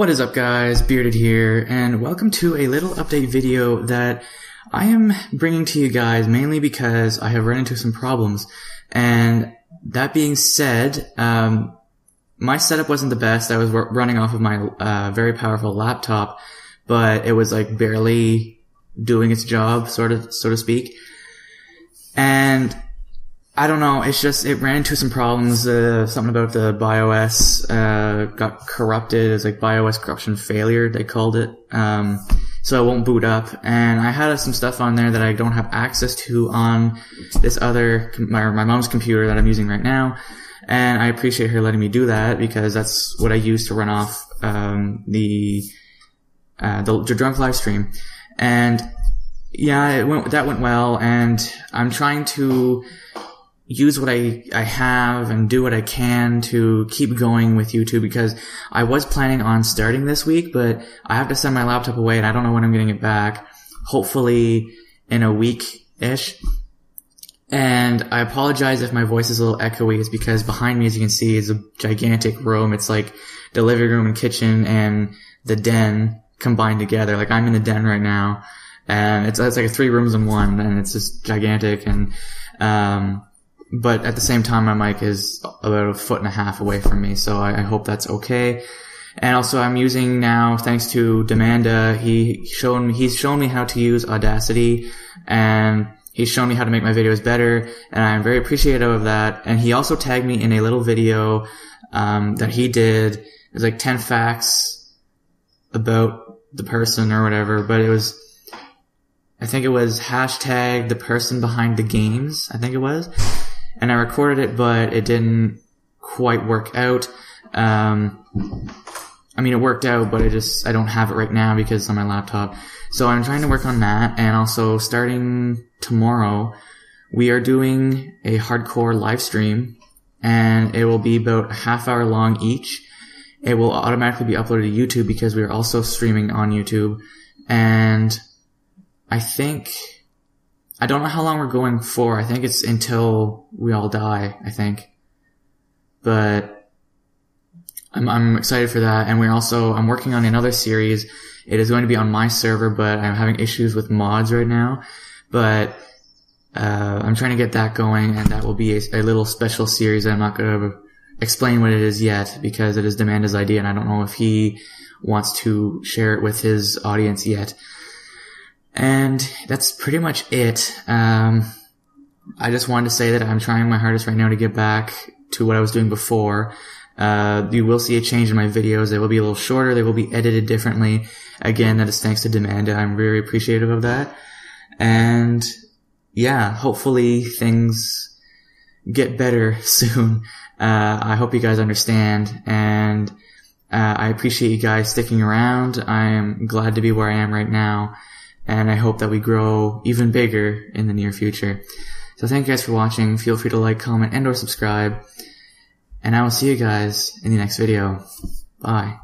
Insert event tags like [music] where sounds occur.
What is up guys, Bearded here, and welcome to a little update video that I am bringing to you guys mainly because I have run into some problems. And that being said, um, my setup wasn't the best. I was running off of my uh, very powerful laptop, but it was like barely doing its job, sort of, so to speak. And I don't know. It's just it ran into some problems. Uh, something about the BIOS uh, got corrupted. It's like BIOS corruption failure. They called it. Um, so it won't boot up. And I had some stuff on there that I don't have access to on this other my my mom's computer that I'm using right now. And I appreciate her letting me do that because that's what I use to run off um, the, uh, the the drunk live stream. And yeah, it went, that went well. And I'm trying to use what I, I have and do what I can to keep going with YouTube because I was planning on starting this week, but I have to send my laptop away and I don't know when I'm getting it back. Hopefully in a week-ish. And I apologize if my voice is a little echoey. It's because behind me, as you can see, is a gigantic room. It's like the living room and kitchen and the den combined together. Like I'm in the den right now and it's, it's like three rooms in one and it's just gigantic and, um, but at the same time, my mic is about a foot and a half away from me, so I, I hope that's okay. And also, I'm using now, thanks to Demanda, he shown he's shown me how to use Audacity, and he's shown me how to make my videos better, and I'm very appreciative of that. And he also tagged me in a little video um, that he did. It was like ten facts about the person or whatever, but it was. I think it was hashtag the person behind the games. I think it was and I recorded it, but it didn't quite work out. Um, I mean, it worked out, but I just, I don't have it right now because it's on my laptop. So I'm trying to work on that. And also starting tomorrow, we are doing a hardcore live stream and it will be about a half hour long each. It will automatically be uploaded to YouTube because we are also streaming on YouTube. And I think I don't know how long we're going for. I think it's until we all die, I think. But I'm, I'm excited for that. And we're also, I'm working on another series. It is going to be on my server, but I'm having issues with mods right now. But, uh, I'm trying to get that going and that will be a, a little special series. I'm not going to explain what it is yet because it is Demanda's idea and I don't know if he wants to share it with his audience yet. And that's pretty much it. Um, I just wanted to say that I'm trying my hardest right now to get back to what I was doing before. Uh, you will see a change in my videos. They will be a little shorter. They will be edited differently. Again, that is thanks to Demanda. I'm very appreciative of that. And yeah, hopefully things get better [laughs] soon. Uh, I hope you guys understand and uh, I appreciate you guys sticking around. I am glad to be where I am right now and I hope that we grow even bigger in the near future. So thank you guys for watching. Feel free to like, comment, and or subscribe. And I will see you guys in the next video. Bye.